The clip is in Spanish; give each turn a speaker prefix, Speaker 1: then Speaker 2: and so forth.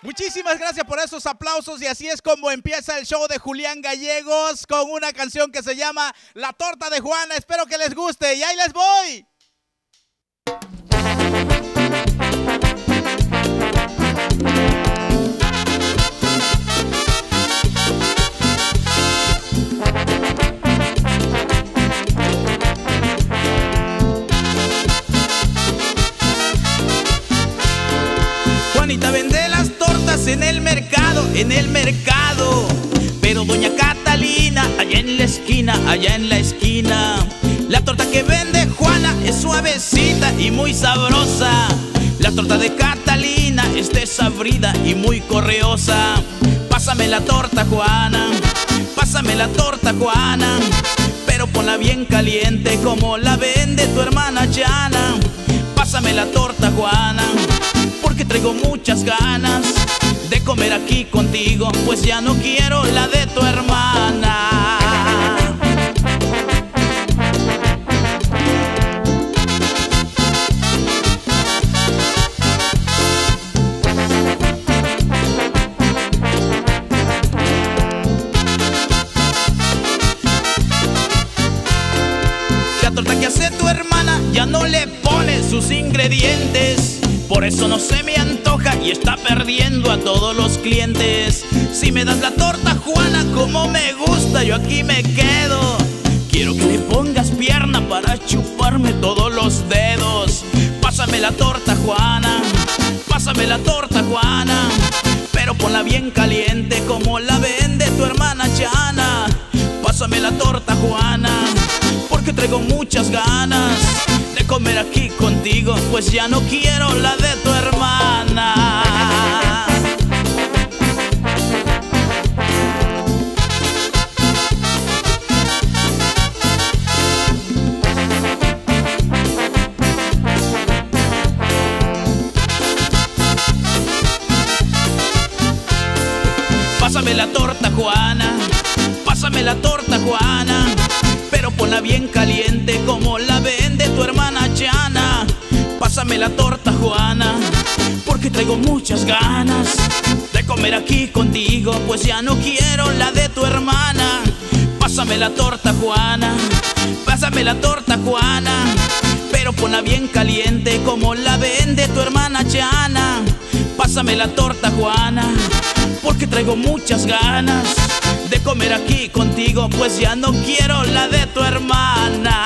Speaker 1: Muchísimas gracias por esos aplausos y así es como empieza el show de Julián Gallegos con una canción que se llama La torta de Juana. Espero que les guste y ahí les voy. Juanita vende en el mercado, en el mercado. Pero doña Catalina, allá en la esquina, allá en la esquina. La torta que vende Juana es suavecita y muy sabrosa. La torta de Catalina es desabrida y muy correosa. Pásame la torta, Juana. Pásame la torta, Juana. Pero ponla bien caliente como la vende tu hermana Jana. Pásame la torta, Juana porque traigo muchas ganas comer aquí contigo, pues ya no quiero la de tu hermana. La torta que hace tu hermana ya no le pone sus ingredientes. Por eso no se me antoja y está perdiendo a todos los clientes. Si me das la torta, Juana, como me gusta, yo aquí me quedo. Quiero que le pongas pierna para chuparme todos los dedos. Pásame la torta, Juana. Pásame la torta, Juana. Pero ponla bien caliente como la vende tu hermana Chana. Pásame la torta, Juana. Porque traigo muchas ganas de comer aquí contigo, pues ya no quiero la de tu hermana. Pásame la torta, Juana. Pásame la torta, Juana. Pero ponla bien caliente como la vende tu hermana Chana. Pásame la torta, Juana. Porque traigo muchas ganas de comer aquí contigo, pues ya no quiero la de tu hermana. Pásame la torta, Juana. Pásame la torta, Juana. Pero ponla bien caliente como la vende tu hermana Chana. Pásame la torta, Juana. Traigo muchas ganas de comer aquí contigo, pues ya no quiero la de tu hermana.